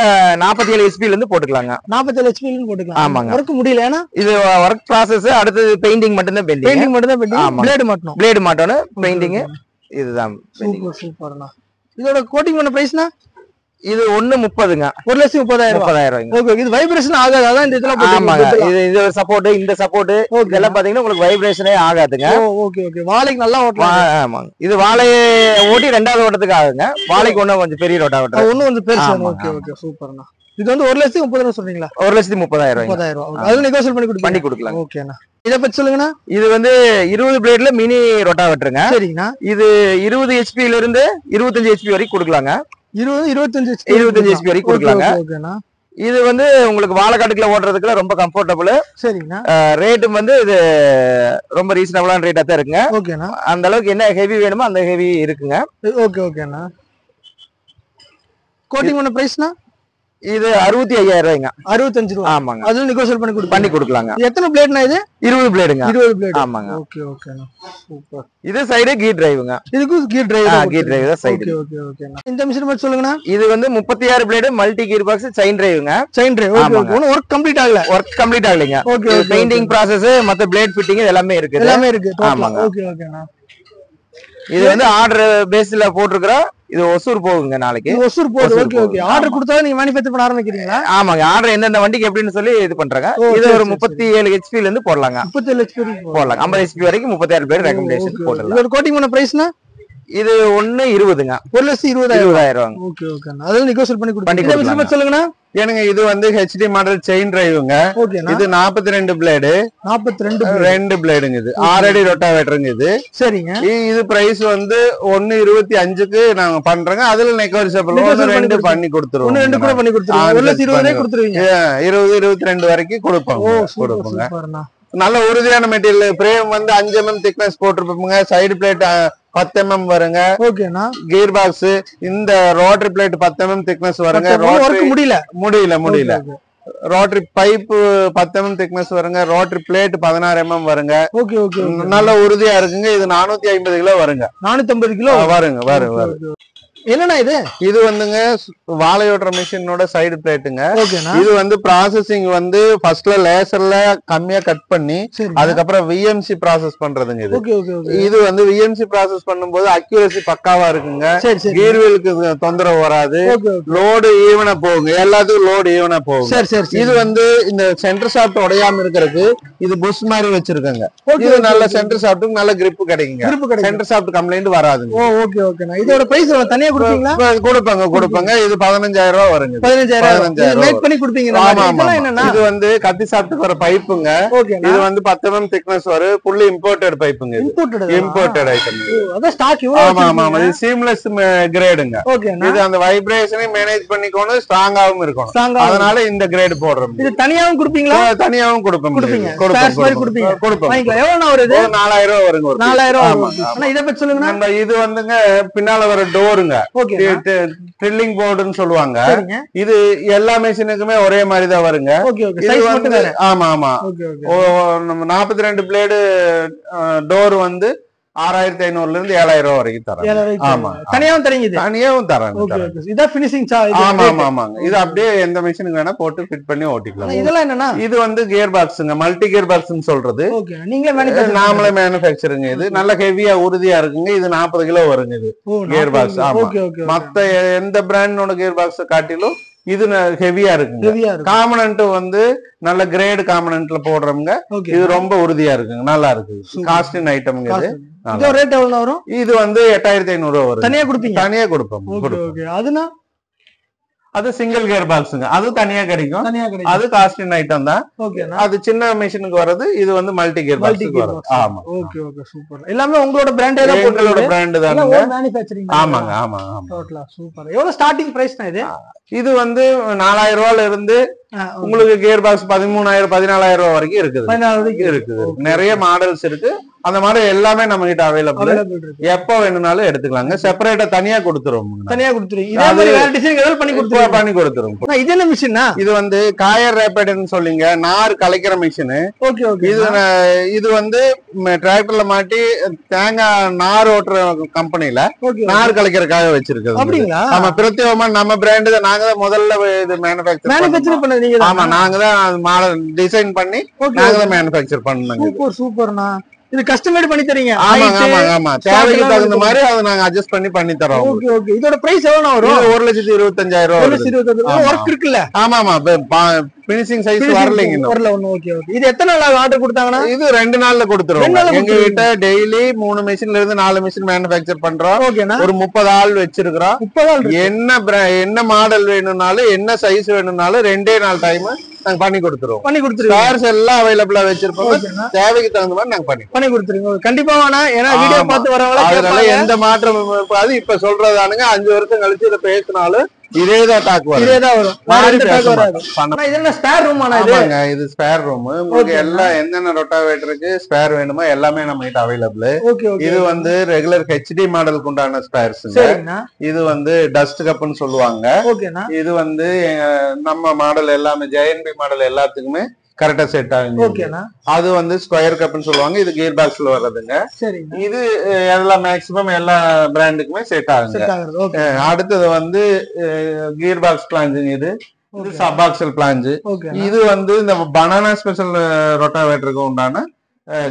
47 ஏழு ஹெச்பில இருந்து போட்டுக்கலாங்க. நாற்பத்தேழு ஹெச்பின்னு போட்டுக்கலாம். ஆமாங்க. ஒர்க் முடியல ஏன்னா? இது ஒர்க் ப்ராசஸ் அடுத்தது பெயிண்டிங் மட்டும் தான் பெயிண்டிங் பெயிண்டிங் மட்டும் தான் பெயிண்டிங். பிளேடு மட்டும் பிளேடு மாட்டோன்னு பெயிண்டிங் இதுதான் painting. சூப்பர் சூப்பர்ண்ணா இதோட கோட்டிங் பண்ண பிரைஸ்னா இது ஒண்ணு முப்பதுங்க. ஒரு லட்சம் முப்பதாயிரம் முப்பதாயிரம் ஓகே இது வைப்ரேஷன் ஆகாது? அதான் இந்த இதெல்லாம் ஆமாங்க. இது இது சப்போர்ட் இந்த சப்போர்ட் இதெல்லாம் பாத்தீங்கன்னா உங்களுக்கு வைப்ரேஷனே ஆகாதுங்க. ஓகே ஓகே வாழைக்கு நல்லா ஓட்டலாம். ஆமாங்க. இது வாழையை ஓட்டி ரெண்டாவது ஓட்டத்துக்கு ஆகுங்க. வாழைக்கு ஒண்ணு கொஞ்சம் பெரிய ரோட்டா ஓட்டுறது. ஒன்னும் வந்து பெருசு ஓகே ஓகே. சூப்பர்ண்ணா இது வந்து ஒரு லட்சத்தி முப்பது ரூபா சொல்றீங்களா? ஒரு லட்சத்தி முப்பதாயிரம் முப்பதாயிரம். அதுல நெகோசியேட் பண்ணி கொடுப்பீங்க பண்ணி கொடுக்கலாம் ஓகேண்ணா இதை பத்தி சொல்லுங்கண்ணா. இது வந்து இருபது பிளேட்ல மினி ரொட்டா வெட்டுருங்க சரிங்கண்ணா. இது இருபது ஹெச்பில இருந்து இருபத்தஞ்சு ஹெச்பி வரைக்கும் கொடுக்கலாங்க. இருபது இருபத்தஞ்சு இருபத்தஞ்சு ஹெச்பி வரைக்கும் கொடுக்கலாங்க. இது வந்து உங்களுக்கு வாழைக்காட்டுக்குள்ள ஓட்டுறதுக்குள்ள ரொம்ப கம்ஃபர்டபுள் சரிங்கண்ணா. ரேட்டும் வந்து இது ரொம்ப ரீசனபிளான ரேட்டா தான் இருக்குங்க. ஓகேண்ணா. அந்த அளவுக்கு என்ன ஹெவி வேணுமோ அந்த ஹெவி இருக்குங்க. ஓகே ஓகேண்ணா. கோட்டிங் பண்ண பிரைஸ்னா இது அறுபத்தி ஐயாயிரம் ரூபாய்ங்க அறுபத்தஞ்சு ரூபா. ஆமாங்க. அதுல நெகோசியேட் பண்ணி கொடுப்பீங்க பண்ணி கொடுக்கலாங்க. எத்தனை பிளேட்னா இது? இருபது பிளேடுங்க. இருபது பிளேட். ஆமாங்க. ஓகே ஓகேண்ணா சூப்பர். இது சைடு கீர் டிரைவுங்க இதுக்கும் கீர் டிரைவ் கீர் டிரைவ் தான் சைடு ஓகே ஓகே இந்த மிஷின் பத்தி சொல்லுங்கண்ணா. இது வந்து முப்பத்தி ஆறு blade multi gear box chain டிரைவுங்க chain drive ஒன்றும் ஒர்க் கம்ப்ளீட் ஆகல. ஒர்க் கம்ப்ளீட் ஆகலைங்க. ஓகே பெயிண்டிங் ப்ராசஸ் மத்த பிளேட் ஃபிட்டிங் எல்லாமே இருக்குது. எல்லாமே இருக்கு ஆமாங்க. ஓகே ஓகேண்ணா இது வந்து ஆர்டர் பேஸ்ல போட்டிருக்கிறோம். இது ஒசூர் போகுங்க நாளைக்கு. ஒசூர் போகுது. Okay okay. ஆர்டர் கொடுத்தா நீங்க மேனுஃபேக்சர் பண்ண ஆரம்பிக்கிறீங்களா? ஆமாங்க. ஆர்டர் எந்தெந்த வண்டிக்கு எப்படின்னு சொல்லி இது பண்றாங்க. இது ஒரு முப்பத்தி ஏழு ஹெச்பில இருந்து போடலாங்க. முப்பத்தேழு ஹெச்பி போடலாம். ஐம்பது ஹெச்பி வரைக்கும் முப்பத்தி ஆறு பேர் ரெக்கமெண்டேஷன் போடலாம் இதோட கோட்டிங் பண்ண பிரைஸ்னா இது ஒண்ணு இருபதுங்க. ஒரு லட்சத்தி இருபதாயிரம் இருபதாயிரம் ஓகே ஓகேண்ணா அதில் நெகோசியேட் பண்ணி கொடுப்பீங்க சொல்லுங்கண்ணா. எனக்கு இது வந்து ஹெச்டி மாடல் செயின் டிரைவுங்க இது 42 ரெண்டு பிளேடு நாற்பத்தி ரெண்டு ரெண்டு பிளேடுங்க இது. ஆறு அடி ரொட்டாவேட்டருங்க இது. சரிங்க. இது பிரைஸ் வந்து ஒன்னு இருபத்தி அஞ்சுக்கு நாங்க பண்றோங்க. அதுல நெகோசியபிள் ரெண்டு பண்ணி கொடுத்துருவோம். ரெண்டு கூட பண்ணி கொடுத்துருவோம். இருபதே இருபத்தி ரெண்டு வரைக்கும் ஓ கொடுப்போங்க. நல்ல உறுதியான மெட்டீரியல் பிரேம் வந்து அஞ்சு எம்எம் திக்னஸ் போட்டிருப்போங்க. சைடு பிளேட் பத்து எம்எம் வருங்க. ஓகேண்ணா. கியர் பாக்ஸ் இந்த ரோட்டரி பிளேட் பத்து எம்எம் திக்னஸ் வருங்க. முடியல. முடியல முடியல. ரோட்டரி பைப்பு பத்து எம்எம் திக்னஸ் வருங்க. ரோட்டரி பிளேட் பதினாறு எம்எம் வருங்க. ஓகே ஓகே நல்ல உறுதியா இருக்குங்க. இது நானூத்தி ஐம்பது கிலோ வருங்க. நானூத்தி ஐம்பது கிலோ? வருங்க வரும் வரும் என்னண்ணா இது? இது வந்துங்க வாழையோட்டுற மிஷினோட சைடு பிளேட்டுங்க இது வந்து ப்ராசஸிங் வந்து ஃபர்ஸ்ட்ல லேசர்ல கம்மியா கட் பண்ணி அதுக்கப்புறம் விஎம்சி ப்ராசஸ் பண்றதுங்க இது. ஓகே ஓகே ஓகே இது வந்து விஎம்சி ப்ராசஸ் பண்ணும்போது அக்யூரசி பக்காவா இருக்குங்க. சரி சரி. கீர் வீலுக்கு தொந்தரவு வராது. ஓகே ஓகே லோடு ஈவனா போகுங்க. எல்லாத்துக்கும் லோடு ஈவனா சரி இது வந்து இந்த சென்டர் ஷாஃப்ட் உடையாம இருக்கிறதுக்கு இது புஷ் மாதிரி வச்சிருக்கங்க. ஓகே இது நல்ல சென்டர் ஷாஃப்ட்டுக்கு நல்ல grip கிடைக்குங்க. சென்டர் ஷாஃப்ட் கம்ப்ளைண்ட் வராதுங்க. ஓ ஓகே ஓகேண்ணா இதோட பிரைஸ் தனியா கொடுப்பீங்களா? கொடுப்பாங்க கொடுப்பாங்க. இது பதினஞ்சாயிரம் ரூபாய் வருங்க. பதினஞ்சாயிரம் பண்ணி கொடுப்பீங்க ஆமா இது வந்து கத்தி சாப்பிட்டு வர பைப்புங்க. இது வந்து பத்து எம்எம் திக்னஸ் வரும். ஃபுல்லி இம்போர்ட்டட் பைப்புங்க இம்போர்ட்டட் இம்போர்ட்டட் ஐட்டம் அதான் ஸ்டாக் ஆமா ஆமா ஆமா. இவ்வளவு இது சீம்லெஸ் கிரேடுங்க இது அந்த வைப்ரேஷனையும் மேனேஜ் பண்ணிக்கணும் ஸ்ட்ராங்காவும் இருக்கணும். அதனால இந்த கிரேடு போடுறோம். இது தனியாவும் கொடுப்பீங்களா? தனியாவும் கொடுப்போம். கொடுப்பீங்க. கொடுப்போம், எவ்வளவு ஒரு நாலாயிரம் ரூபாய் வருங்க. நாலாயிரம் ரூபாய் இதை பத்தி சொல்லுங்கண்ணா. நம்ம இது வந்துங்க பின்னால வர டோருங்க ட்ரில்லிங் போர்டுன்னு சொல்லுவாங்க. இது எல்லா மிஷினுக்குமே ஒரே மாதிரி தான் வருங்க இது வந்து ஆமா ஆமா. நம்ம நாற்பத்தி ரெண்டு பிளேடு டோர் வந்து ஆறாயிரத்தி ஐநூறுல இருந்து ஏழாயிரம் ரூபாய் வரைக்கும் தரேன் ஆமா. தனியாவும் தரீங்க தனியாவும் தரேன் இதான் ஃபினிஷிங் சா இது ஆமா. ஆமா ஆமாங்க இது அப்படியே எந்த மிஷினுக்கு வேணா போட்டு ஃபிட் பண்ணி ஓட்டிக்கலாம். இதெல்லாம் என்னன்னா? இது வந்து கியர் பாக்ஸுங்க மல்டி கியர் பாக்ஸ்னு சொல்றது நீங்களே நாமளே மேனுஃபேக்சருங்க இது. நல்ல ஹெவியா உறுதியா இருக்குங்க. இது நாற்பது கிலோ வருங்க இது ஆமா. ஓகே ஓகே மத்த எந்த பிராண்டோட கியர் பாக்ஸ் காட்டிலும் இது ஹெவியா இருக்குங்க. ஹெவியா இருக்கு காமனன்ட் வந்து நல்ல கிரேடு காமனன்ட்ல போடுறோம்ங்க. ஓகே இது ரொம்ப உறுதியா இருக்குங்க. நல்லா இருக்கு காஸ்டின் ஐட்டம்ங்க இது. ரேட் எவ்வளவு வரும்? இது வந்து எட்டாயிரத்தி ஐநூறு ரூபா வரும். தனியா கொடுப்பீங்க? தனியா கொடுப்போம். அதுனா? அது சிங்கிள் கியர் பாக்ஸுங்க அது தனியா கிடைக்கும். தனியா கிடைக்கும். அது காஸ்டின் ஐட்டம் தான். அது சின்ன மிஷினுக்கு வர்றது இது வந்து மல்டி கியர் மல்டி கியர் ஆமா. ஓகே ஓகே சூப்பர் எல்லாமே உங்களோட பிராண்டே தான் பிராண்டு தானுங்க. மேனுஃபேக்சரிங் ஆமாங்க ஆமா ஆமா. டோட்டலா சூப்பர் எவ்வளவு ஸ்டார்டிங் பிரைஸ் தான் இது? இது வந்து நாலாயிரம் ரூபாயில இருந்து. உங்களுக்கு கியர் பாக்ஸ் பதிமூணாயிரம் பதினாலாயிரம் ரூபாய் வரைக்கும் இருக்குது. இருக்குது. நிறைய மாடல்ஸ் இருக்கு. அந்த மாடல் எல்லாமே நம்ம கிட்ட அவைலபிள் எப்ப வேணும்னாலும் எடுத்துக்கலாங்க. செப்பரேட்டா தனியா கொடுத்துருவோம். தனியா கொடுத்துருவீங்க இதே மாதிரி வேற டிசைன் ஏதாவது பண்ணி கொடுத்துருவீங்க பண்ணி கொடுத்துருவோம். அண்ணா, இது என்ன மிஷினா இது வந்து காயர் ரேப்பேடுன்னு சொல்லிங்க. நார் கலைக்கிற மிஷின் ஓகே ஓகே இது இது வந்து டிராக்டர்ல மாட்டி தேங்காய் நார் ஓட்டுற கம்பெனில நார் கலைக்கிறதுக்காக வச்சிருக்கிறது. அப்படிங்களா? ஆமா பிரத்யேகமா நம்ம பிராண்டு தான் நாங்க தான் முதல்ல இது மேனுபேக்சர் மேனுஃபேக்சர் பண்ணது நீங்க ஆமா நாங்க தான் மாடல் டிசைன் பண்ணி நாங்க தான் மேனுபேக்சர் பண்ணாங்க சூப்பர் சூப்பர்ண்ணா இது கஸ்டமைட் பண்ணி தரீங்க. ஆமாங்க ஆமாங்க ஆமா தேவைக்கு தகுந்த. மாதிரி அதை நாங்க அட்ஜஸ்ட் பண்ணி பண்ணி தரோம் ஓகே ஓகே இதோட பிரைஸ் எவ்வளவு வரும்? ஒரு லட்சத்தி இருபத்தஞ்சாயிரம் ஒரு வருது. இருபது ஆமா. ஒர்க் இருக்குல்ல? ஆமா ஆமா. பினிஷிங் சைஸ் வரலைங்க வரல ஒண்ணு ஓகே ஓகே இது எத்தனை நாள் ஆர்டர் கொடுத்தாங்கன்னா? இது ரெண்டு நாள்ல கொடுத்துருவோம். எங்க கிட்ட டெய்லி மூணு மிஷின்ல இருந்து நாலு மிஷின் மேனுபேக்சர் பண்றோம். ஒரு முப்பது ஆள் வச்சிருக்கிறோம். முப்பதாள் இருக்கு. என்ன என்ன மாடல் வேணும்னாலும் என்ன சைஸ் வேணும்னாலும் ரெண்டே நாள் டைம் நாங்க பண்ணி கொடுத்துருவோம். பண்ணி கொடுத்துருவீங்க. ஸ்பேர்ஸ் எல்லாம் அவைலபிளா வச்சிருப்போம். தேவைக்கு தகுந்த மாதிரி நாங்க பண்ணி பண்ணி கொடுத்துருங்க கண்டிப்பா வேணா. ஏன்னா வீடியோ. பார்த்து வரவங்களா அதனால எந்த மாற்றமும் இருக்காது இப்ப சொல்றதானுங்க அஞ்சு வருஷம் கழிச்சு இதை பேசினாலும் டாக் வரும். வரும். மாறி வராது. ஆனா இது என்ன ஸ்பேர் ரூம் ஆனா இது? ஆமாங்க இது ஸ்பேர் ரூம் உங்களுக்கு Okay. எல்லாம் என்னென்ன ரொட்டாவேட்டருக்கு ஸ்பேர் வேணுமோ எல்லாமே நம்ம கிட்ட அவைலபிள் இது வந்து ரெகுலர் ஹெச்டி மாடலுக்கு உண்டான ஸ்பேர்ஸுங்க இது வந்து டஸ்ட் கப்னு சொல்லுவாங்க. இது வந்து நம்ம மாடல் எல்லாமே ஜெயன்பி மாடல் எல்லாத்துக்குமே கரெக்டா செட் ஆகுங்க அது வந்து ஸ்கொயர் கப்னு சொல்லுவாங்க. இது கியர் பாக்ஸ்ல வர்றதுங்க. இது எல்லா மேக்சிமம் எல்லா பிராண்டுக்குமே செட் ஆகுங்க. அடுத்தது வந்து கியர் பாக்ஸ் பிளான்ஸுங்க இது. இது Okay. சபாக்சல் பிளான்ஸ் இது வந்து இந்த பனானா ஸ்பெஷல் ரொட்டாவேட்டருக்கு உண்டான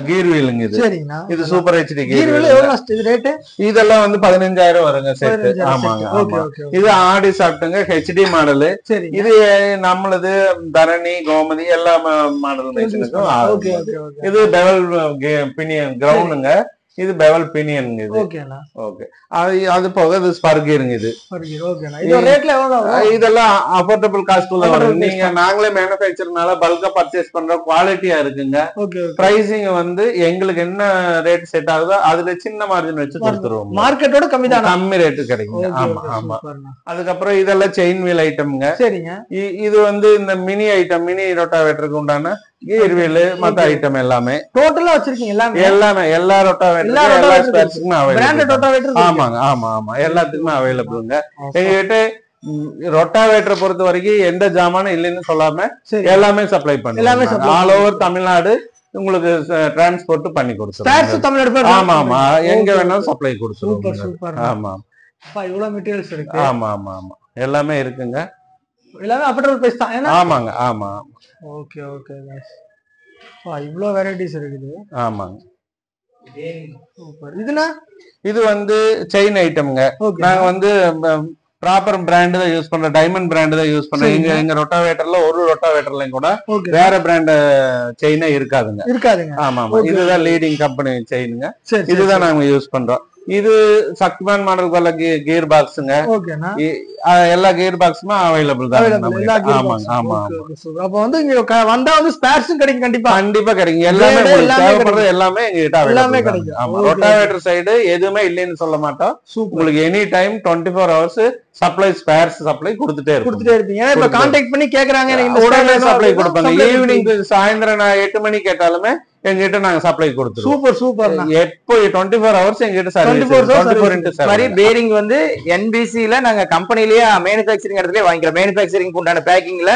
கீர் வீலுங்க இது. சரிங்கண்ணா. இது சூப்பர் ஹெச்டி கீர் விலை எவ்வளவு ரேட்டு இதெல்லாம் வந்து பதினஞ்சாயிரம் வருங்க செட் ஆமாங்க இது ஆடி சாப்பிட்டுங்க ஹெச்டி மாடலு. சரி இது நம்மளது தரணி கோமதி எல்லா மாடல் இது பெவல் பினியன் கிரவுண்டுங்க இது பெவல் பினியனுங்க இது. ஓகேண்ணா ஓகே அது அது போக இது ஸ்பர்கிருங்க இது? இதெல்லாம் அஃபோர்டபுள் காஸ்ட்ல Affordable வரும். நீங்க நாங்களே மேனுஃபேக்சர்னால பல்கா பர்ச்சேஸ் பண்ற குவாலிட்டியா இருக்குங்க. பிரைசிங் வந்து எங்களுக்கு என்ன ரேட் செட் ஆகுதோ அதுல சின்ன மார்ஜின் வச்சு கொடுத்துருவோம் மார்க்கெட்டோட கம்மி தானா கம்மி ரேட்டு கிடைக்குங்க. ஓகே ஆமா ஆமா. அதுக்கப்புறம் இதெல்லாம் செயின் வீல் ஐட்டம்ங்க சரிங்க. இது வந்து இந்த மினி ஐட்டம் மினி ரொட்டாவேட்டருக்கு உண்டான கீர் வீல் மத்த. ஐட்டம் எல்லாமே. டோட்டலா வச்சிருக்கீங்க எல்லாமே? எல்லாமே எல்லா ரொட்டாவேட்டருக்கும் எல்லா ஸ்பேர்ஸுக்குமே அவைலபிள் ரோட்டாவேட்டர் ஆமாங்க ஆமா ஆமா. எல்லாத்துக்குமே அவைலபிளுங்க எங்ககிட்ட ரொட்டாவேட்டரை பொறுத்த வரைக்கும் எந்த ஜாமானும் இல்லைன்னு சொல்லாம எல்லாமே சப்ளை பண்ணுவோம். ஆல் ஓவர் தமிழ்நாடு உங்களுக்கு டிரான்ஸ்போர்ட் பண்ணி கொடுத்துருவோம். ஆமா ஆமா. எங்க வேணாலும் சப்ளை கொடுத்துருவோம். ஆமா. இவ்வளவு மெட்டீரியல்ஸ் இருக்கு. ஆமா ஆமா ஆமா. எல்லாமே இருக்குங்க. எல்லாமே அஃபோர்டபுள் பிரைஸ் தான். ஏன்னா ஆமாங்க ஆமா. ஓகே ஓகே அப்பா இவ்வளவு வெரைட்டிஸ் இருக்குது. ஆமாங்க. சூப்பர் இதுனா? இது வந்து செயின் ஐட்டம்ங்க நாங்க வந்து ப்ராப்பர் பிராண்ட் தான் யூஸ் பண்றோம். டைமண்ட் பிராண்ட் தான் யூஸ் பண்றோம். எங்க எங்க ரொட்டாவேட்டர்ல ஒரு ரொட்டாவேட்டர்லயும் கூட வேற பிராண்ட் செயினே இருக்காதுங்க. இருக்காதுங்க. ஆமா ஆமா. இதுதான் லீடிங் கம்பெனி செயினுங்க இதுதான் நாங்க யூஸ் பண்றோம். இது சக்திமான் மாடல் கியர் பாக்ஸுங்க எல்லா கியர் பாக்ஸுமே அவைலபிள் தான். ஆமா super. அப்ப வந்து இங்க வந்தா வந்து ஸ்பேர்ஸும் கிடைக்கும் கண்டிப்பா. கண்டிப்பா கிடைக்கும். எல்லாமே தேவைப்படுறது எல்லாமே எங்க கிட்ட எல்லாமே கிடைக்கும். ஆமா ரொட்டாவேட்டர் சைடு எதுவுமே இல்லைன்னு சொல்ல மாட்டோம். உங்களுக்கு any time twenty four hours supply spares supply கொடுத்துட்டே கொடுத்துட்டே இருப்பீங்க. இப்ப. கான்டாக்ட் பண்ணி கேக்குறாங்க உடனே சப்ளை கொடுப்பாங்க. ஈவினிங். சாயந்தரம் எட்டு மணி கேட்டாலுமே எங்ககிட்ட நாங்க சப்ளை கொடுத்துருவோம். சூப்பர் சூப்பர் எப்போ டுவெண்ட்டி ஃபோர் ஹவர்ஸ் எங்ககிட்ட 24 சர்வீஸ் hours டுவெண்ட்டி ஃபோர். இந்த மாதிரி பேரிங் வந்து NBC-ல நாங்க கம்பெனிலேயே மேனுஃபேக்சரிங் இடத்துலயே வாங்கிக்கிறோம். மேனுஃபேக்சரிங் உண்டான பேக்கிங்ல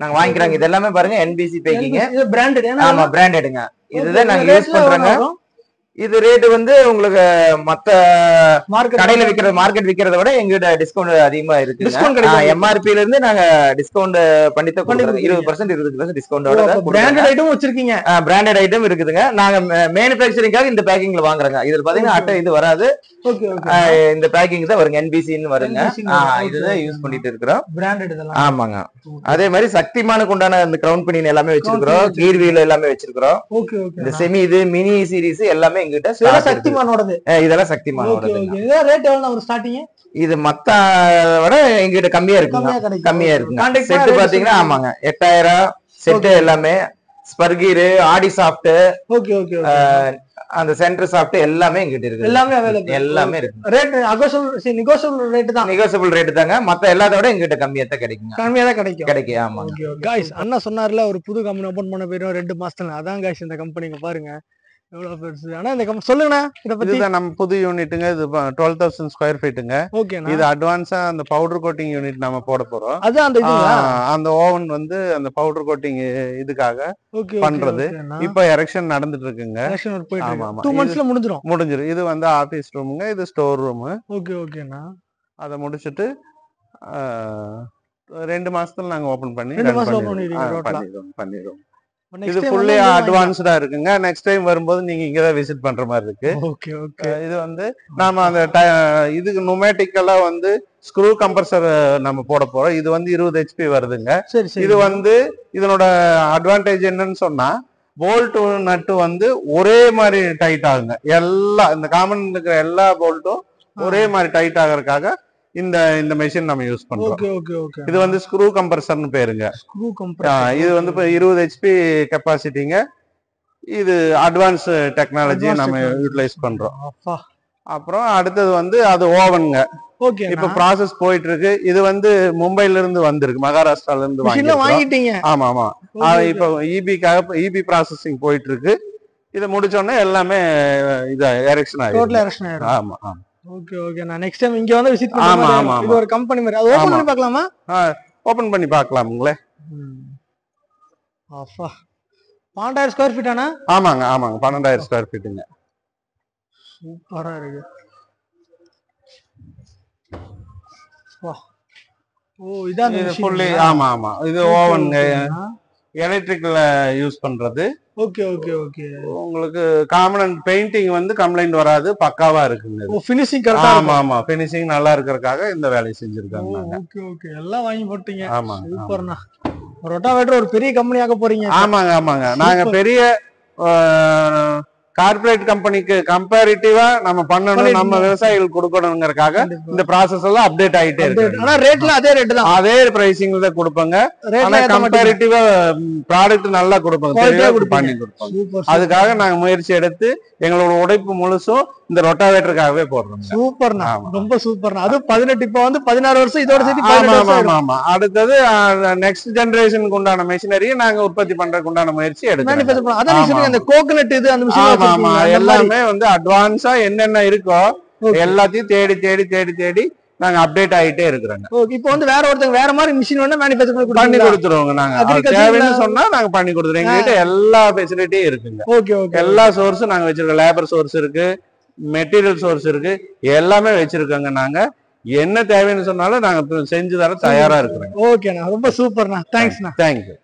நாங்க வாங்கிக்கிறாங்க. இது எல்லாமே பாருங்க என்பிசி பேக்கிங் பிராண்டட் ஆமா பிராண்டடுங்க இதுதான் நாங்க யூஸ் பண்றோங்க? இது ரேட் வந்து உங்களுக்கு மத்த Market கடையில விக்கிற மார்க்கெட் விக்கிறத விட எங்கிட்ட டிஸ்கவுண்ட் அதிகமா இருக்கு. கிடைக்கும். எம்ஆர்பில இருந்து நாங்க டிஸ்கவுண்ட் பண்ணி இருபது பர்சன்ட் இருபது பர்சன்ட் டிஸ்கவுண்டோட பிராண்டட் ஐட்டம் வச்சிருக்கீங்க. பிராண்டட் ஐட்டம் இருக்குதுங்க. நாங்க மேனுஃபேக்சரிங்காக இந்த பேக்கிங்ல வாங்குறோங்க. இதுல பாத்தீங்கன்னா அட்டை இது வராது. இந்த பேக்கிங் தான் வருங்க. என்பிசின்னு வருங்க. இதுதான் யூஸ். பண்ணிட்டு இருக்கிறோம். பிராண்டட் ஆமாங்க. அதே மாதிரி சக்திமானுக்கு உண்டான இந்த கிரவுண்ட் பினின் எல்லாமே வச்சிருக்கிறோம் Crown pin கீர் வீல் எல்லாமே வச்சிருக்கிறோம். இந்த செமி இது மினி சீரிஸ் எல்லாமே எங்கிட்ட stock இதெல்லாம். சக்திமானோடது இதெல்லாம் ரேட் எவ்வளவு ஒரு ஸ்டார்டிங் இது மத்த விட எங்கிட்ட கம்மியா இருக்குங்க. கம்மியா கிடைக்கும். கம்மியா இருக்குங்க. Contact செட் பண்ணா பாத்தீங்கன்னா ஆமாங்க. எட்டாயிரம் செட்டு எல்லாமே ஸ்பர்கீரு ஆடி சாஃப்ட் ஓகே ஓகே அந்த சென்டர் சாஃப்ட் எல்லாமே எங்கிட்ட இருக்கு எல்லாமே அவைலபிள் எல்லாமே இருக்கு. ரேட் அகோசல் நெகோசியபிள் ரேட் தான். நெகோசியபிள் ரேட் தாங்க. மத்த எல்லாத்த விட எங்கிட்ட கம்மியா தான் கிடைக்குங்க. கம்மியா தான் கிடைக்கும். கிடைக்கும் ஓகே காய்ஸ் அண்ணா சொன்னார்ல ஒரு புது கம்பெனி ஓபன் பண்ண போயிடும் ரெண்டு மாசத்துல. அதான் காய்ஸ் இந்த கம்பெனிங்க பாருங்க. எவ்வளவு பெருசு? ஆனா இந்த சொல்லுங்கண்ணா இத பத்தி. இதுதான் நம்ம புது யூனிட்டுங்க இது டுவெல் தௌசண்ட் ஸ்கொயர் ஃபீட்டுங்க ஓகேண்ணா. இது அட்வான்ஸா அந்த பவுடர் கோட்டிங் யூனிட் நம்ம போட போறோம். அதான் அந்த அந்த ஓவன் வந்து அந்த பவுடர் கோட்டிங் இதுக்காக ஓகே பண்றது. இப்ப எரெக்ஷன் நடந்துட்டு இருக்குங்க. டூ மந்த்ஸ்ல முடிஞ்சிரும். முடிஞ்சிரும். இது வந்து ஆபீஸ் ரூமுங்க இது ஸ்டோர் ரூம் ஓகே ஓகேண்ணா. அதை முடிச்சிட்டு ரெண்டு மாசத்துல நாங்க ஓபன் பண்ணி பண்ணிடுவோம். பண்ணிடுவோம். இது ஃபுல்லி அட்வான்ஸ்டா இருக்குங்க. நெக்ஸ்ட் டைம் வரும்போது நீங்க இங்கதான் விசிட் பண்ற மாதிரி இருக்கு. ஓகே ஓகே இது வந்து நாம அந்த இதுக்கு நுமேட்டிக்கலா வந்து ஸ்க்ரூ கம்ப்ரஸர் நம்ம போட போறோம். இது வந்து இருபது ஹெச்பி வருதுங்க. இது வந்து இதனோட அட்வான்டேஜ் என்னன்னு சொன்னா போல்ட் நட்டு வந்து ஒரே மாதிரி டைட் ஆகுங்க. எல்லா இந்த காமன் இருக்கிற எல்லா போல்ட்டும் ஒரே மாதிரி டைட் ஆகறதுக்காக இந்த இந்த மெஷின் நம்ம யூஸ் பண்றோம். இது வந்து ஸ்க்ரூ கம்ப்ரஸர்னு பேருங்க. ஸ்க்ரூ கம்ப்ரஸர் இது வந்து இப்போ இருபது ஹெச்பி கெப்பாசிட்டிங்க இது அட்வான்ஸ் டெக்னாலஜியை நம்ம. யூட்டிலைஸ் பண்றோம். அப்பா. அப்புறம் அடுத்தது வந்து அது ஓவனுங்க. ஓகே இப்ப ப்ராசஸ் போயிட்டு இருக்கு இது வந்து மும்பைல இருந்து வந்திருக்கு மகாராஷ்டிரால இருந்து. வாங்கிட்டீங்க. ஆமா ஆமா. இப்போ இபிக்காக இபி ப்ராசஸிங் போயிட்டு இருக்கு இதை முடிச்ச உடனே எல்லாமே இது எரெக்ஷன் ஆயிடும். ஆமா ஆமா. ஓகே ஓகே நான் நெக்ஸ்ட் டைம் இங்க வந்து விசிட் ஆமா, ஆமா, இது. ஒரு கம்பெனி மாதிரி. அது ஓபன். பண்ணி பார்க்கலாமா? ஓபன் பண்ணி பார்க்கலாமுங்களே. அப்பா பன்னெண்டாயிரம் ஸ்கொயர் ஃபீட் ஆனா? ஆமாங்க ஆமாங்க. பன்னெண்டாயிரம் ஸ்கொயர் ஃபீட்டுங்க சூப்பரா இருக்கு. வா. ஓ இதான் இது ஃபுல்லி ஆமா ஆமா. இது ஓவனுங்க எலக்ட்ரிக்கல் யூஸ் பண்றது. Okay okay okay. உங்களுக்கு காமன் பெயிண்டிங் வந்து கம்ப்ளைண்ட் வராது பக்காவா இருக்குங்க ஃபினிஷிங் கரெக்டா ஆமா ஆமா. பினிஷிங் நல்லா இருக்கறதுக்காக இந்த வேலையை செஞ்சிருக்காங்க ஓகே ஓகே. எல்லாம் வாங்கி போட்டீங்க. ஆமா சூப்பர்ண்ணா. ரொட்டாவேட்டர் ஒரு பெரிய கம்பெனி ஆக போறீங்க. ஆமாங்க ஆமாங்க. நாங்க. பெரிய கார்ப்பரேட் கம்பெனிக்கு கம்பேரிட்டிவா நம்ம பண்ணணும் நம்ம. விவசாயிகளுக்கு கொடுக்கணுங்கிறதுக்காக கண்டிப்பா. இந்த ப்ராசஸ் எல்லாம் அப்டேட் ஆயிட்டே. இருக்கு ஆனா ரேட்ல அதே ரேட் தான் அதே பிரைசிங்ல தான் கொடுப்பாங்க ஆனா கம்பேரிட்டிவா ப்ராடக்ட் நல்லா கொடுப்பாங்க கொடுப்பீங்க. பண்ணி கொடுப்பாங்க சூப்பர் அதுக்காக நாங்க முயற்சி எடுத்து எங்களோட உழைப்பு முழுசும் இந்த ரொட்டாவேட்டருக்காகவே போடுறோம் சூப்பர்ண்ணா. ஆமா. ரொம்ப சூப்பர்ண்ணா. அது பதினெட்டு இப்ப வந்து பதினாறு வருஷம் இதோட சேர்த்து ஆமா அடுத்தது நெக்ஸ்ட் ஜெனரேஷனுக்கு உண்டான மெஷினரியை நாங்க உற்பத்தி பண்றதுக்கு உண்டான முயற்சி எடுக்கிறோம் அதான் அந்த கோகனட் இது அந்த ஆமா ஆமா. மிஷின் எல்லாமே வந்து அட்வான்ஸா என்னென்ன இருக்கோ எல்லாத்தையும் தேடி தேடி தேடி தேடி நாங்க அப்டேட் ஆயிட்டே இருக்கிறோங்க. இப்போ வந்து வேற ஒருத்தங்க வேற மாதிரி மிஷின் வேணா மேனுஃபேக்சர் பண்ணி கொடுத்துருவோங்க நாங்க. தேவைன்னு சொன்னா நாங்க பண்ணி கொடுத்துருவோம். எங்ககிட்ட எல்லா ஃபெசிலிட்டியும் இருக்குங்க. ஓகே ஓகே எல்லா சோர்ஸும் நாங்க வச்சிருக்கோம். லேபர் சோர்ஸ் இருக்கு. மெட்டீரியல் சோர்ஸ் இருக்கு. எல்லாமே வச்சிருக்கோங்க நாங்க. என்ன தேவைன்னு சொன்னாலும் நாங்க செஞ்சு தர தயாரா இருக்கிறோம். ஓகேண்ணா ரொம்ப சூப்பர்ண்ணா தேங்க்ஸ்ண்ணா தேங்க்யூ